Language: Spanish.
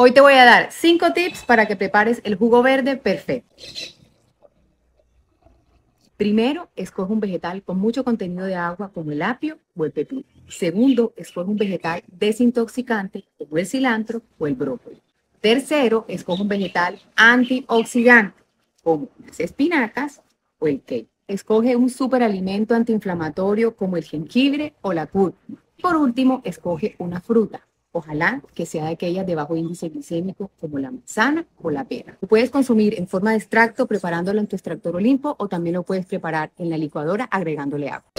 Hoy te voy a dar cinco tips para que prepares el jugo verde perfecto. Primero, escoge un vegetal con mucho contenido de agua como el apio o el pepino. Segundo, escoge un vegetal desintoxicante como el cilantro o el brócoli. Tercero, escoge un vegetal antioxidante como las espinacas o el kale. Escoge un superalimento antiinflamatorio como el jengibre o la cúrcuma. Por último, escoge una fruta Ojalá que sea de aquellas de bajo índice glicémico como la manzana o la pera. Lo puedes consumir en forma de extracto preparándolo en tu extractor Olimpo o también lo puedes preparar en la licuadora agregándole agua.